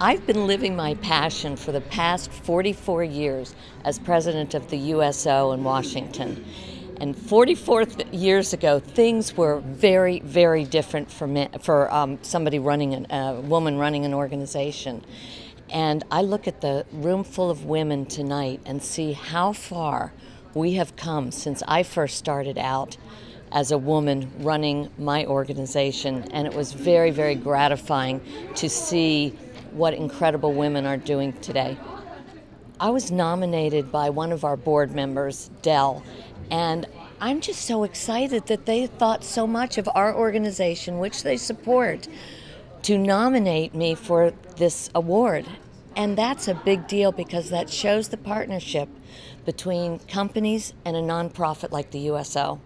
I've been living my passion for the past 44 years as president of the USO in Washington. And 44 th- years ago, things were very, very different for for um, somebody running an, a woman running an organization. And I look at the room full of women tonight and see how far we have come since I first started out as a woman running my organization. And it was very, very gratifying to see what incredible women are doing today. I was nominated by one of our board members, Dell, and I'm just so excited that they thought so much of our organization, which they support, to nominate me for this award. And that's a big deal because that shows the partnership between companies and a nonprofit like the USO.